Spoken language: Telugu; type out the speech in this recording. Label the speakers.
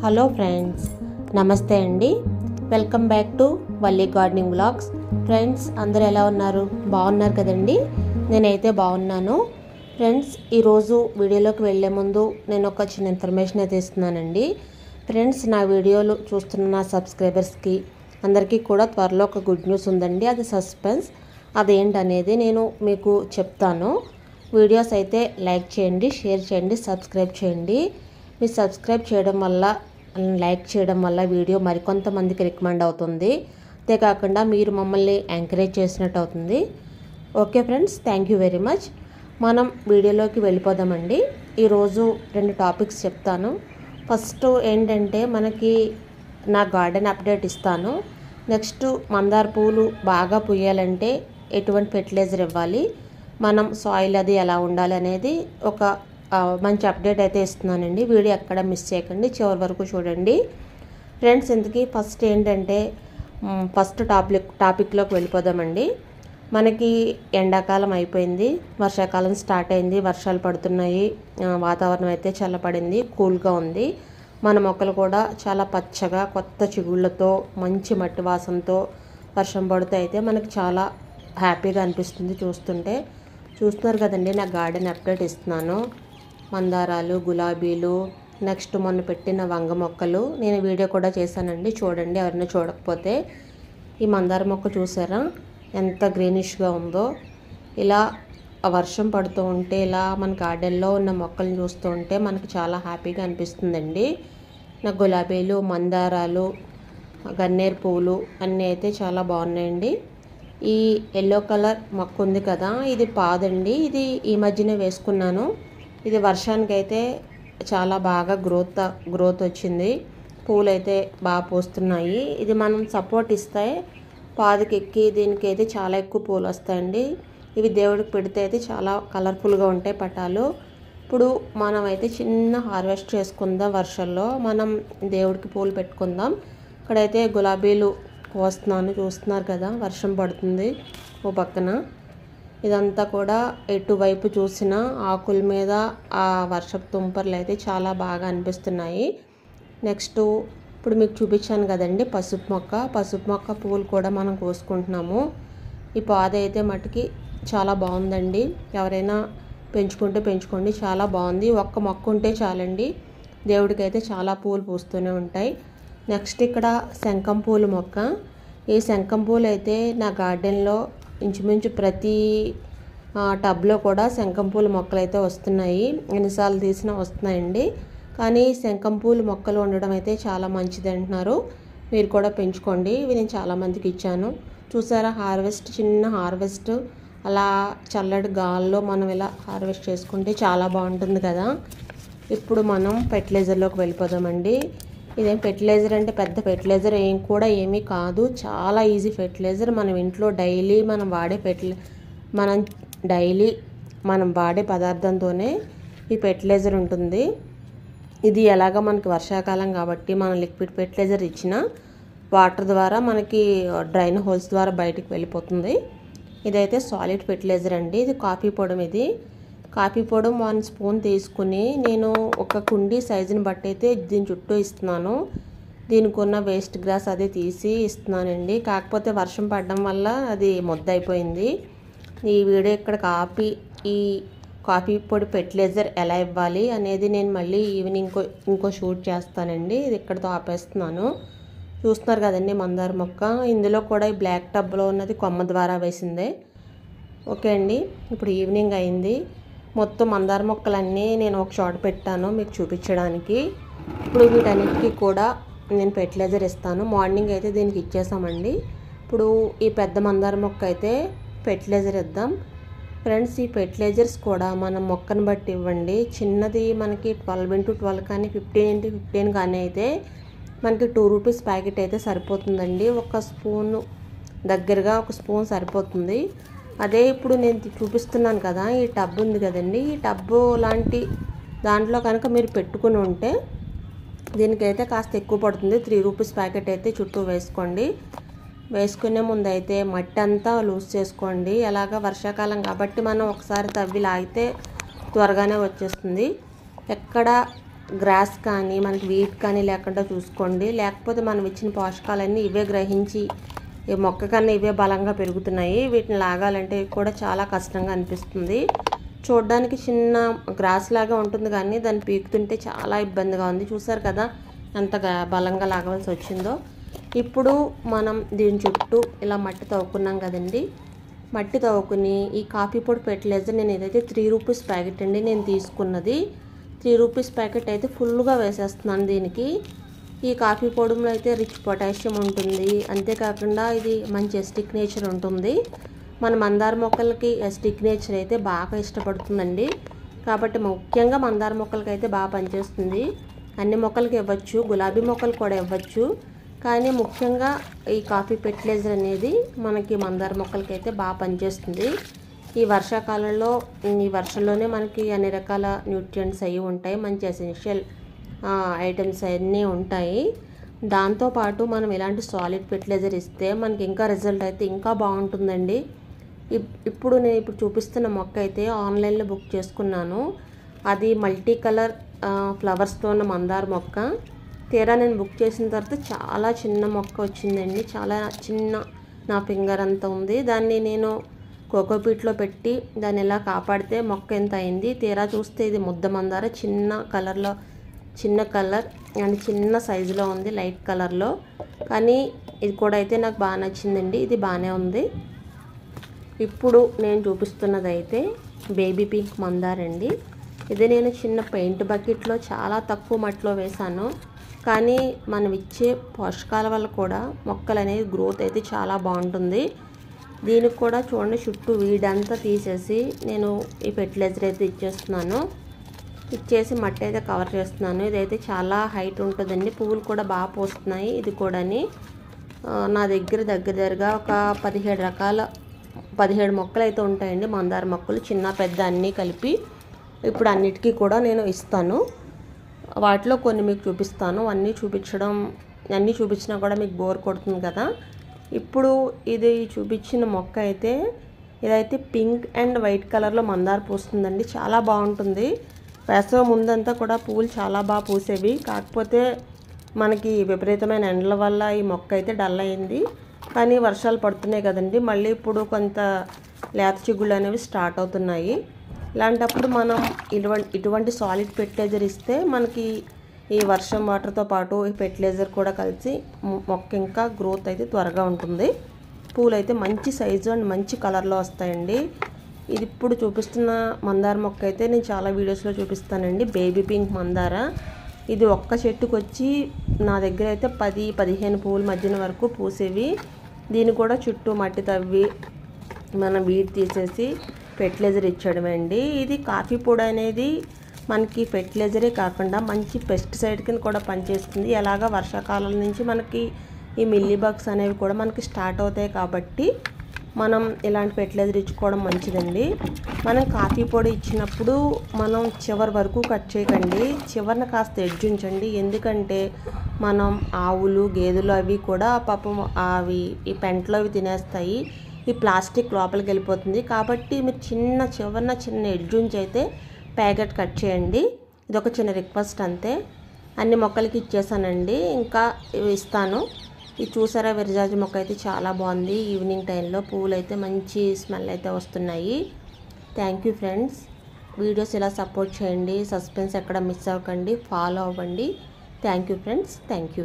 Speaker 1: హలో ఫ్రెండ్స్ నమస్తే అండి. Welcome back to Valli gardening blogs friends అందరూ ఎలా ఉన్నారు? బాగున్నారు కదండి? నేనైతే బాగున్నాను. ఫ్రెండ్స్ ఈరోజు వీడియోలోకి వెళ్ళే ముందు నేను ఒక చిన్న ఇన్ఫర్మేషన్ అయితే ఇస్తున్నానండి. ఫ్రెండ్స్ నా వీడియోలు చూస్తున్న నా సబ్స్క్రైబర్స్కి అందరికీ కూడా త్వరలో ఒక గుడ్ న్యూస్ ఉందండి. అది సస్పెన్స్. అదేంటనేది నేను మీకు చెప్తాను. వీడియోస్ అయితే లైక్ చేయండి షేర్ చేయండి సబ్స్క్రైబ్ చేయండి. మీరు సబ్స్క్రైబ్ చేయడం వల్ల లైక్ చేయడం వల్ల వీడియో మరికొంతమందికి రికమెండ్ అవుతుంది. అంతేకాకుండా మీరు మమ్మల్ని ఎంకరేజ్ చేసినట్టు అవుతుంది. Okay friends thank you very much. మనం వీడియోలోకి వెళ్ళిపోదామండి. ఈరోజు రెండు టాపిక్స్ చెప్తాను. ఫస్ట్ ఏంటంటే మనకి నా గార్డెన్ అప్డేట్ ఇస్తాను. నెక్స్ట్ మందార పూలు బాగా పుయ్యాలంటే ఎటువంటి ఫెర్టిలైజర్ ఇవ్వాలి? మనం సాయిల్ అది ఎలా ఉండాలి అనేది ఒక మంచి అప్డేట్ అయితే ఇస్తున్నానండి. వీడియో ఎక్కడ మిస్ చేయకండి. చివరి వరకు చూడండి. ఫ్రెండ్స్ ఇంతకీ ఫస్ట్ ఏంటంటే ఫస్ట్ టాపిక్ టాపిక్లోకి వెళ్ళిపోదామండి. మనకి ఎండాకాలం అయిపోయింది. వర్షాకాలం స్టార్ట్ అయింది. వర్షాలు పడుతున్నాయి. వాతావరణం అయితే చల్లపడింది కూల్గా ఉంది. మన మొక్కలు కూడా చాలా పచ్చగా కొత్త చిగుళ్ళతో మంచి మట్టి వాసనతో వర్షం పడితే అయితే మనకి చాలా హ్యాపీగా అనిపిస్తుంది చూస్తుంటే. చూస్తున్నారు కదండి నా గార్డెన్ అప్డేట్ ఇస్తున్నాను. మందారాలు గులాబీలు నెక్స్ట్ మొన్న పెట్టిన వంగ మొక్కలు. నేను వీడియో కూడా చేశానండి. చూడండి ఎవరైనా చూడకపోతే. ఈ మందార మొక్క చూసారా? ఎంత గ్రీనిష్గా ఉందో. ఇలా వర్షం పడుతూ ఉంటే ఇలా మన గార్డెన్లో ఉన్న మొక్కలను చూస్తూ ఉంటే మనకు చాలా హ్యాపీగా అనిపిస్తుందండి. నాకు గులాబీలు మందారాలు గన్నేరు పువ్వులు అన్నీ అయితే చాలా బాగున్నాయండి. ఈ ఎల్లో కలర్ మొక్క ఉంది కదా ఇది పాదండి. ఇది ఈ మధ్యనే వేసుకున్నాను. ఇది వర్షానికి అయితే చాలా బాగా గ్రోత్ గ్రోత్ వచ్చింది. పూలు అయితే బాగా పూస్తున్నాయి. ఇది మనం సపోర్ట్ ఇస్తే పాదకి ఎక్కి దీనికి అయితే చాలా ఎక్కువ పూలు వస్తాయండి. ఇవి దేవుడికి పెడితే అయితే చాలా కలర్ఫుల్గా ఉంటాయి పటాలు. ఇప్పుడు మనం అయితే చిన్న హార్వెస్ట్ చేసుకుందాం వర్షంలో. మనం దేవుడికి పూలు పెట్టుకుందాం. ఇక్కడైతే గులాబీలు కోస్తున్నాను చూస్తున్నారు కదా వర్షం పడుతుంది ఓ పక్కన. ఇదంతా కూడా ఎటువైపు చూసినా ఆకుల మీద ఆ వర్షపు తుంపర్లు అయితే చాలా బాగా అనిపిస్తున్నాయి. నెక్స్ట్ ఇప్పుడు మీకు చూపించాను కదండి పసుపు మొక్క. పసుపు మొక్క పువ్వులు కూడా మనం కోసుకుంటున్నాము. ఈ పాద అయితే మటుకి చాలా బాగుందండి. ఎవరైనా పెంచుకుంటే పెంచుకోండి చాలా బాగుంది. ఒక్క మొక్క ఉంటే చాలండి. దేవుడికి అయితే చాలా పూలు పూస్తూనే ఉంటాయి. నెక్స్ట్ ఇక్కడ శంఖం పూలు మొక్క. ఈ శంఖం పూలు అయితే నా గార్డెన్లో ఇంచుమించు ప్రతి టబ్లో కూడా శంఖం పూల మొక్కలు అయితే వస్తున్నాయి. ఎన్నిసార్లు తీసినా వస్తున్నాయండి. కానీ శంఖంపూలు మొక్కలు ఉండడం అయితే చాలా మంచిది అంటున్నారు. మీరు కూడా పెంచుకోండి. ఇవి నేను చాలామందికి ఇచ్చాను. చూసారా? హార్వెస్ట్ చిన్న హార్వెస్ట్. అలా చల్లటి గాల్లో మనం ఇలా హార్వెస్ట్ చేసుకుంటే చాలా బాగుంటుంది కదా. ఇప్పుడు మనం ఫెర్టిలైజర్లోకి వెళ్ళిపోదామండి. ఇదేం ఫెర్టిలైజర్ అంటే పెద్ద ఫెర్టిలైజర్ ఏం కూడా ఏమీ కాదు. చాలా ఈజీ ఫెర్టిలైజర్ మనం ఇంట్లో డైలీ మనం వాడే ఫెర్టిలై మనం డైలీ మనం వాడే పదార్థంతోనే ఈ ఫెర్టిలైజర్ ఉంటుంది. ఇది ఎలాగ మనకి వర్షాకాలం కాబట్టి మనం లిక్విడ్ ఫెర్టిలైజర్ ఇచ్చిన వాటర్ ద్వారా మనకి డ్రైన్ హోల్స్ ద్వారా బయటికి వెళ్ళిపోతుంది. ఇదైతే సాలిడ్ ఫెర్టిలైజర్ అండి. ఇది కాఫీ పొడం ఇది కాఫీ పొడి వన్ స్పూన్ తీసుకుని నేను ఒక కుండీ సైజుని బట్టి అయితే దీని చుట్టూ ఇస్తున్నాను. దీనికి ఉన్న వేస్ట్ గ్రాస్ అది తీసి ఇస్తున్నానండి. కాకపోతే వర్షం పడడం వల్ల అది ముద్దయిపోయింది ఈ వీడియో ఇక్కడ కాఫీ ఈ కాఫీ పొడి ఫెర్టిలైజర్ ఎలా ఇవ్వాలి అనేది నేను మళ్ళీ ఈవినింగ్ ఇంకో ఇంకో షూట్ చేస్తానండి. ఇది ఇక్కడతో ఆపేస్తున్నాను. చూస్తున్నారు కదండి మందార మొక్క. ఇందులో కూడా ఈ బ్లాక్ టబ్లో ఉన్నది కొమ్మ ద్వారా వేసిందే. ఓకే అండి. ఇప్పుడు ఈవినింగ్ అయింది. మొత్తం మందార మొక్కలన్నీ నేను ఒక చోట పెట్టాను మీకు చూపించడానికి. ఇప్పుడు వీటన్నిటికీ కూడా నేను ఫెర్టిలైజర్ ఇస్తాను. మార్నింగ్ అయితే దీనికి ఇచ్చేసామండి. ఇప్పుడు ఈ పెద్ద మందార మొక్క అయితే ఫెర్టిలైజర్ ఇద్దాం. ఫ్రెండ్స్ ఈ ఫెర్టిలైజర్స్ కూడా మనం మొక్కను బట్టి ఇవ్వండి. చిన్నది మనకి ట్వెల్వ్ ఇంటూ ట్వెల్వ్ కానీ ఫిఫ్టీన్ ఇంటూ ఫిఫ్టీన్ కానీ అయితే మనకి టూ రూపీస్ ప్యాకెట్ అయితే సరిపోతుందండి. ఒక స్పూన్ దగ్గరగా ఒక స్పూన్ సరిపోతుంది. అదే ఇప్పుడు నేను చూపిస్తున్నాను కదా ఈ టబ్ ఉంది కదండి. ఈ టబ్బు లాంటి దాంట్లో కనుక మీరు పెట్టుకుని ఉంటే దీనికైతే కాస్త ఎక్కువ పడుతుంది. త్రీ రూపీస్ ప్యాకెట్ అయితే చుట్టూ వేసుకోండి. వేసుకునే ముందు అయితే మట్టి అంతా లూజ్ చేసుకోండి. ఎలాగ వర్షాకాలం కాబట్టి మనం ఒకసారి తవ్వి లాగితే త్వరగానే వచ్చేస్తుంది. ఎక్కడ గ్రాస్ కానీ మనకి వీట్ కానీ లేకుండా చూసుకోండి. లేకపోతే మనం ఇచ్చిన పోషకాలన్నీ ఇవే గ్రహించి ఈ మొక్క కన్నా ఇవే బలంగా పెరుగుతున్నాయి. వీటిని లాగాలంటే కూడా చాలా కష్టంగా అనిపిస్తుంది. చూడడానికి చిన్న గ్రాస్ లాగా ఉంటుంది కానీ దాన్ని పీకుతుంటే చాలా ఇబ్బందిగా ఉంది. చూసారు కదా ఎంత బలంగా లాగవలసి వచ్చిందో. ఇప్పుడు మనం దీని చుట్టూ ఇలా మట్టి తవ్వుకున్నాం కదండి. మట్టి తవ్వుకుని ఈ కాఫీ పొడి ఫెర్టిలైజర్ నేను ఏదైతే త్రీ రూపీస్ ప్యాకెట్ అండి నేను తీసుకున్నది త్రీ రూపీస్ ప్యాకెట్ అయితే ఫుల్గా వేసేస్తున్నాను దీనికి. ఈ కాఫీ పొడంలో అయితే రిచ్ పొటాషియం ఉంటుంది. అంతేకాకుండా ఇది మంచి ఎస్టిక్ నేచర్ ఉంటుంది. మన మందార మొక్కలకి ఎస్టిక్ నేచర్ అయితే బాగా ఇష్టపడుతుందండి. కాబట్టి ముఖ్యంగా మందార మొక్కలకి అయితే బాగా పనిచేస్తుంది. అన్ని మొక్కలకి ఇవ్వచ్చు గులాబీ మొక్కలు కూడా ఇవ్వచ్చు. కానీ ముఖ్యంగా ఈ కాఫీ ఫెర్టిలైజర్ అనేది మనకి మందార మొక్కలకి అయితే బాగా పనిచేస్తుంది. ఈ వర్షాకాలంలో ఈ వర్షంలోనే మనకి అన్ని రకాల న్యూట్రియంట్స్ అవి ఉంటాయి. మంచి ఎసెన్షియల్ ఐటమ్స్ అన్నీ ఉంటాయి. దాంతోపాటు మనం ఇలాంటి సాలిడ్ ఫెర్టిలైజర్ ఇస్తే మనకి ఇంకా రిజల్ట్ అయితే ఇంకా బాగుంటుందండి. ఇప్- ఇప్పుడు నేను ఇప్పుడు చూపిస్తున్న మొక్క అయితే ఆన్లైన్లో బుక్ చేసుకున్నాను. అది మల్టీ కలర్ ఫ్లవర్స్తో ఉన్న మందార మొక్క. తీరా నేను బుక్ చేసిన తర్వాత చాలా చిన్న మొక్క వచ్చిందండి. చాలా చిన్న నా ఫింగర్ అంత ఉంది. దాన్ని నేను కోకోపీట్లో పెట్టి దాన్ని ఇలా కాపాడితే మొక్క ఎంత అయింది తీరా చూస్తే ఇది ముద్ద మందార చిన్న కలర్లో చిన్న కలర్ అండ్ చిన్న సైజులో ఉంది లైట్ కలర్లో. కానీ ఇది కూడా అయితే నాకు బాగా నచ్చిందండి. ఇది బాగానే ఉంది. ఇప్పుడు నేను చూపిస్తున్నది అయితే బేబీ పింక్ మందారండి. ఇది నేను చిన్న పెయింట్ బకెట్లో చాలా తక్కువ మట్టిలో వేశాను. కానీ మనం ఇచ్చే పోషకాల వల్ల కూడా మొక్కలు అనేది గ్రోత్ అయితే చాలా బాగుంటుంది. దీనికి కూడా చూడండి చుట్టూ వీడంతా తీసేసి నేను ఈ ఫెర్టిలైజర్ అయితే ఇచ్చేస్తున్నాను. ఇచ్చేసి మట్టి అయితే కవర్ చేస్తున్నాను. ఇదైతే చాలా హైట్ ఉంటుందండి. పువ్వులు కూడా బాగా పోస్తున్నాయి. ఇది కూడాని నా దగ్గర దగ్గర దగ్గరగా ఒక పదిహేడు రకాల పదిహేడు మొక్కలు అయితే ఉంటాయండి. మందార మొక్కలు చిన్న పెద్ద అన్నీ కలిపి ఇప్పుడు అన్నిటికీ కూడా నేను ఇస్తాను. వాటిలో కొన్ని మీకు చూపిస్తాను. అన్నీ చూపించడం అన్నీ చూపించినా కూడా మీకు బోర్ కొడుతుంది కదా. ఇప్పుడు ఇది చూపించిన మొక్క అయితే ఇదైతే పింక్ అండ్ వైట్ కలర్లో మందార పూస్తుందండి. చాలా బాగుంటుంది. వేసవి ముందంతా కూడా పువ్వులు చాలా బాగా పూసేవి. కాకపోతే మనకి విపరీతమైన ఎండల వల్ల ఈ మొక్క అయితే డల్ అయింది. కానీ వర్షాలు పడుతున్నాయి కదండి. మళ్ళీ ఇప్పుడు కొంత లేత చిగుళ్ళు అనేవి స్టార్ట్ అవుతున్నాయి. ఇలాంటప్పుడు మనం ఇటువంటి ఇటువంటి సాలిడ్ ఫెర్టిలైజర్ ఇస్తే మనకి ఈ వర్షం వాటర్తో పాటు ఈ ఫెర్టిలైజర్ కూడా కలిసి మొక్క ఇంకా గ్రోత్ అయితే త్వరగా ఉంటుంది. పూలు అయితే మంచి సైజు అండ్ మంచి కలర్లో వస్తాయండి. ఇది ఇప్పుడు చూపిస్తున్న మందార మొక్క అయితే నేను చాలా వీడియోస్లో చూపిస్తానండి. బేబీ పింక్ మందార. ఇది ఒక్క చెట్టుకు వచ్చి నా దగ్గర అయితే పది పదిహేను పువ్వుల మధ్యన వరకు పూసేవి. దీన్ని కూడా చుట్టూ మట్టి తవ్వి మనం వీడి తీసేసి ఫెర్టిలైజర్ ఇచ్చడమే అండి ఇది కాఫీ పొడి అనేది మనకి ఫెర్టిలైజరే కాకుండా మంచి పెస్టిసైడ్ కింద కూడా పనిచేస్తుంది. ఎలాగ వర్షాకాలం నుంచి మనకి ఈ మిల్లీ బగ్స్ అనేవి కూడా మనకి స్టార్ట్ అవుతాయి కాబట్టి మనం ఇలాంటి ఫెర్టిలైజర్ ఇచ్చుకోవడం మంచిదండి. మనం కాఫీ పొడి ఇచ్చినప్పుడు మనం చివరి వరకు కట్ చేయకండి. చివరిన కాస్త ఎడ్జ్ ఉంచండి. ఎందుకంటే మనం ఆవులు గేదెలు అవి కూడా పాపం అవి ఈ పెంటలో అవి తినేస్తాయి. ఈ ప్లాస్టిక్ లోపలికి వెళ్ళిపోతుంది. కాబట్టి మీరు చిన్న చివరిన చిన్న ఎడ్జ్ ఉంచి అయితే ప్యాకెట్ కట్ చేయండి. ఇది ఒక చిన్న రిక్వెస్ట్ అంతే. అన్ని మొక్కలకి ఇచ్చేసానండి. ఇంకా ఇస్తాను. ఇది చూసారా విరజాజి మొక్క అయితే చాలా బాగుంది. ఈవినింగ్ టైంలో పువ్వులు అయితే మంచి స్మెల్ అయితే వస్తున్నాయి. థ్యాంక్ యూ ఫ్రెండ్స్ వీడియోస్ ఇలా సపోర్ట్ చేయండి. సస్పెన్స్ ఎక్కడ మిస్ అవ్వకండి. ఫాలో అవ్వండి. Thank you friends thank you